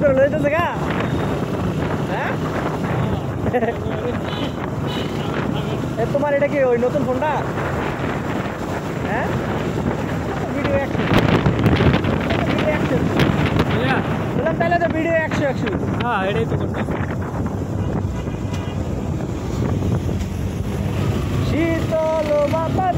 দূর লইতেছে গা হ্যাঁ তোমার এটা কি ওই নতুন ফোনটা? হ্যাঁ? ভিডিও একশো ভিডিও একশো বললাম তাহলে তো ভিডিও একশো একশো হ্যাঁ এটাই তো শীতল বাতাসে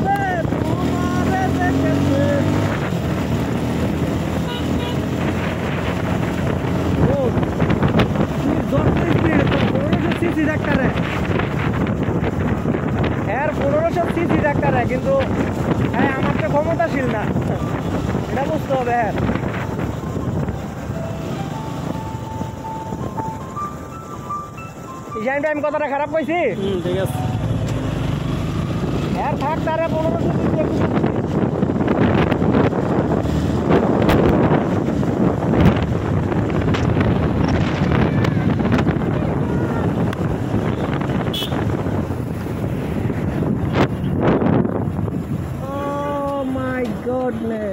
সিসি ডাক্তারে কিন্তু হ্যাঁ আমার তো ক্ষমতাশীল না। এটা বুঝতে হবে হ্যাঁ। এই টাইম কথাটা খারাপ কইছি? হুম ঠিক আছে। হ্যাঁ থাক তারা পনেরোশো road na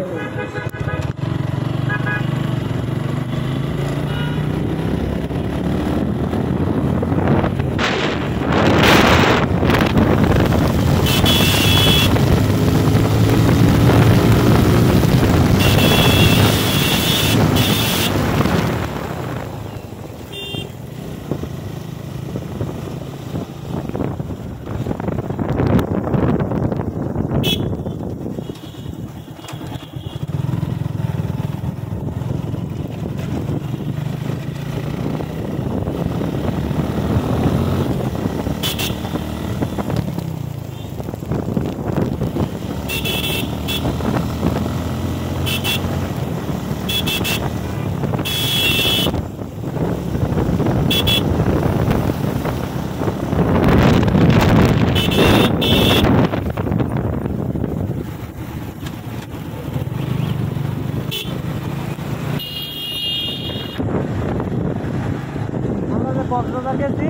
গেছি।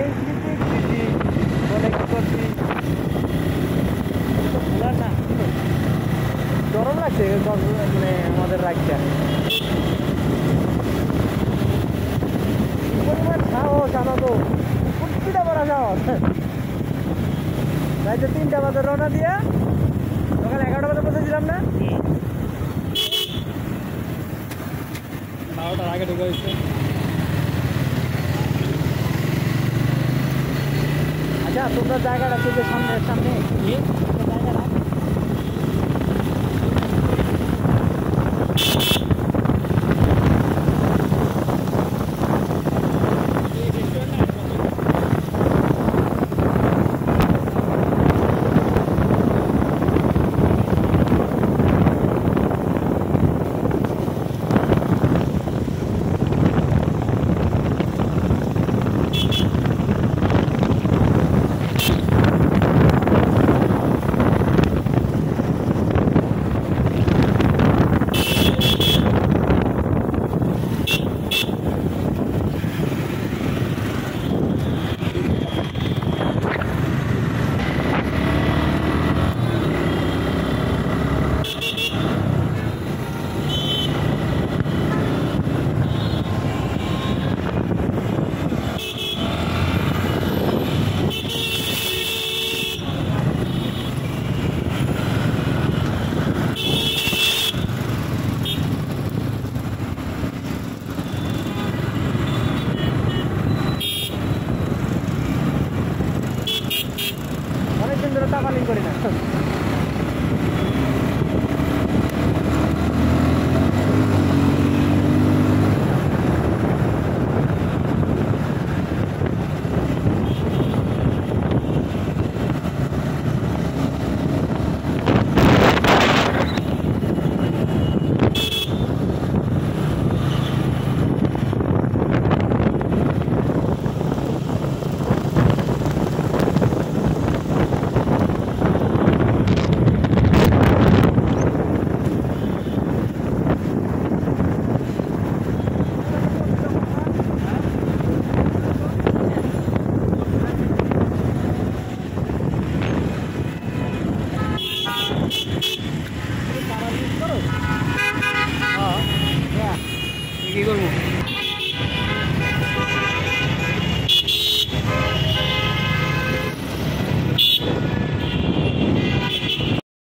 এই স্মৃতি স্মৃতি। বলে করছি? গরম লাগছে মানে আমাদের রাখতে পরিমাণ সাহস, জানো তো? কুটকিটা বড় সাহস। রাইতে তিনটা বাজে, রওনা দিয়া সকাল এগারোটা বাজে পৌঁছেছিলাম না? বারোটার আগে ঢুকে তোমরা জায়গাটা থেকে সামনে সামনে।